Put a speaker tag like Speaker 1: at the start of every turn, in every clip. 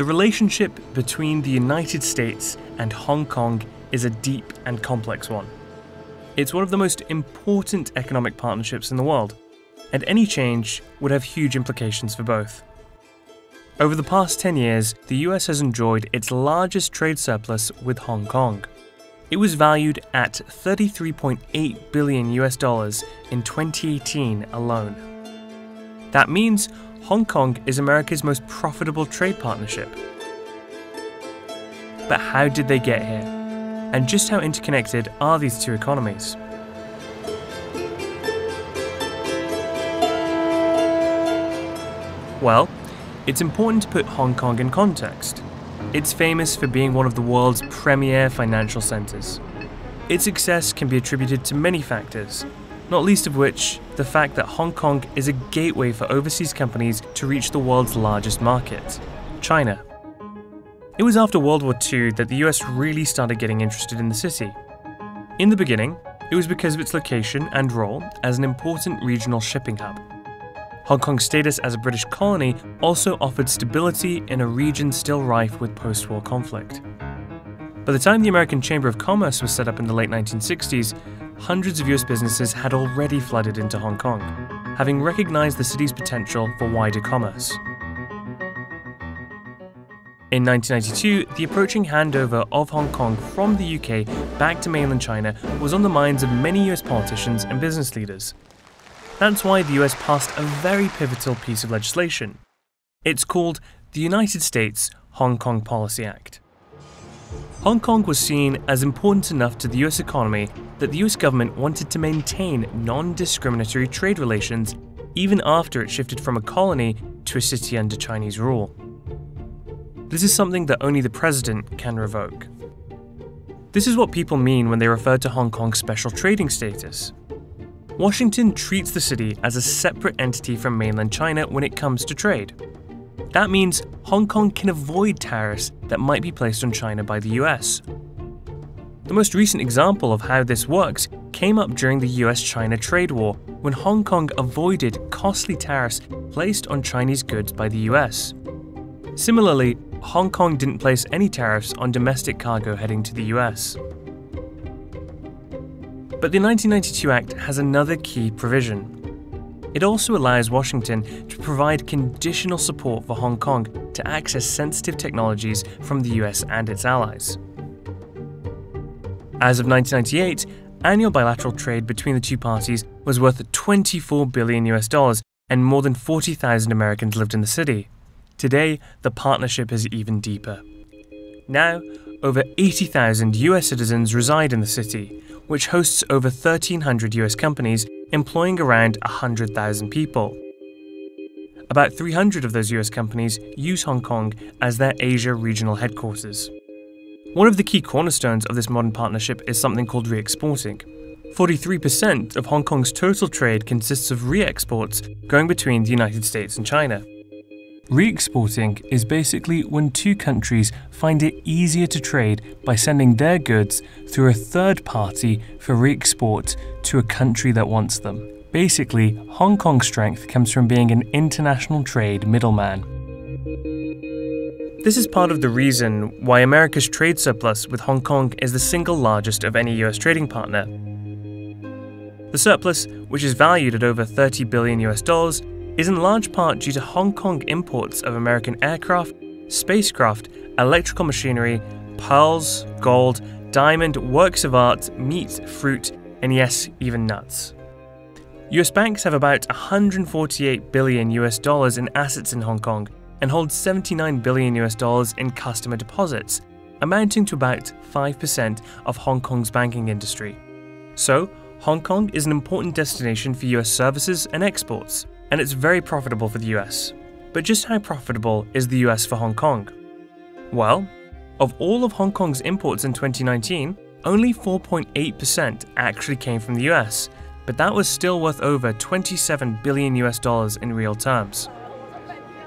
Speaker 1: The relationship between the United States and Hong Kong is a deep and complex one. It's one of the most important economic partnerships in the world, and any change would have huge implications for both. Over the past 10 years, the US has enjoyed its largest trade surplus with Hong Kong. It was valued at 33.8 billion US dollars in 2018 alone. That means Hong Kong is America's most profitable trade partnership. But how did they get here? And just how interconnected are these two economies? Well, it's important to put Hong Kong in context. It's famous for being one of the world's premier financial centres. Its success can be attributed to many factors, not least of which the fact that Hong Kong is a gateway for overseas companies to reach the world's largest market, China. It was after World War II that the US really started getting interested in the city. In the beginning, it was because of its location and role as an important regional shipping hub. Hong Kong's status as a British colony also offered stability in a region still rife with post war conflict. By the time the American Chamber of Commerce was set up in the late 1960s, hundreds of US businesses had already flooded into Hong Kong, having recognized the city's potential for wider commerce. In 1992, the approaching handover of Hong Kong from the UK back to mainland China was on the minds of many US politicians and business leaders. That's why the US passed a very pivotal piece of legislation. It's called the United States Hong Kong Policy Act. Hong Kong was seen as important enough to the US economy that the US government wanted to maintain non discriminatory trade relations even after it shifted from a colony to a city under Chinese rule. This is something that only the president can revoke. This is what people mean when they refer to Hong Kong's special trading status. Washington treats the city as a separate entity from mainland China when it comes to trade. That means Hong Kong can avoid tariffs that might be placed on China by the US. The most recent example of how this works came up during the US China trade war when Hong Kong avoided costly tariffs placed on Chinese goods by the US. Similarly, Hong Kong didn't place any tariffs on domestic cargo heading to the US. But the 1992 Act has another key provision. It also allows Washington to provide conditional support for Hong Kong to access sensitive technologies from the US and its allies. As of 1998, annual bilateral trade between the two parties was worth 24 billion US dollars and more than 40,000 Americans lived in the city. Today, the partnership is even deeper. Now, over 80,000 US citizens reside in the city, which hosts over 1,300 US companies employing around 100,000 people. About 300 of those US companies use Hong Kong as their Asia regional headquarters. One of the key cornerstones of this modern partnership is something called re exporting. 43% of Hong Kong's total trade consists of re exports going between the United States and China. Re-exporting is basically when two countries find it easier to trade by sending their goods through a third party for re-export to a country that wants them. Basically, Hong Kong's strength comes from being an international trade middleman. This is part of the reason why America's trade surplus with Hong Kong is the single largest of any US trading partner. The surplus, which is valued at over 30 billion US dollars, is in large part due to Hong Kong imports of American aircraft, spacecraft, electrical machinery, pearls, gold, diamond, works of art, meat, fruit, and yes, even nuts. US banks have about 148 billion US dollars in assets in Hong Kong and holds 79 billion US dollars in customer deposits, amounting to about 5% of Hong Kong's banking industry. So, Hong Kong is an important destination for US services and exports and it's very profitable for the US. But just how profitable is the US for Hong Kong? Well, of all of Hong Kong's imports in 2019, only 4.8% actually came from the US, but that was still worth over 27 billion US dollars in real terms.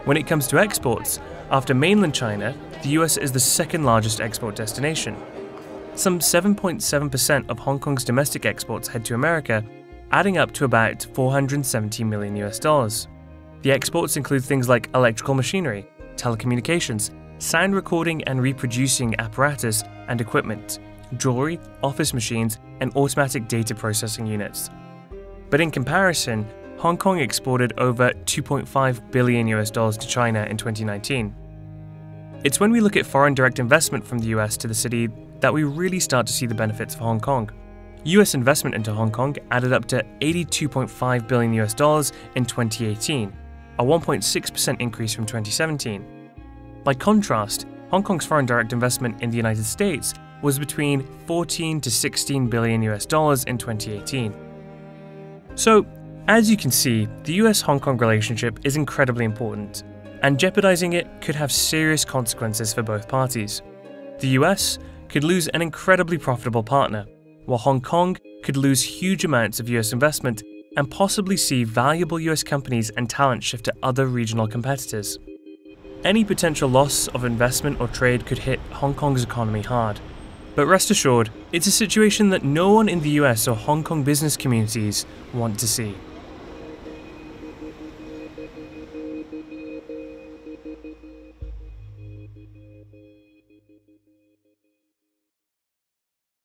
Speaker 1: When it comes to exports, after mainland China, the US is the second largest export destination. Some 7.7% of Hong Kong's domestic exports head to America, adding up to about 470 million US dollars. The exports include things like electrical machinery, telecommunications, sound recording and reproducing apparatus and equipment, jewelry, office machines, and automatic data processing units. But in comparison, Hong Kong exported over 2.5 billion US dollars to China in 2019. It's when we look at foreign direct investment from the US to the city that we really start to see the benefits of Hong Kong. US investment into Hong Kong added up to 82.5 billion US dollars in 2018, a 1.6% increase from 2017. By contrast, Hong Kong's foreign direct investment in the United States was between 14 to 16 billion US dollars in 2018. So, as you can see, the US Hong Kong relationship is incredibly important, and jeopardizing it could have serious consequences for both parties. The US could lose an incredibly profitable partner, while Hong Kong could lose huge amounts of US investment and possibly see valuable US companies and talent shift to other regional competitors. Any potential loss of investment or trade could hit Hong Kong's economy hard. But rest assured, it's a situation that no one in the US or Hong Kong business communities want to see.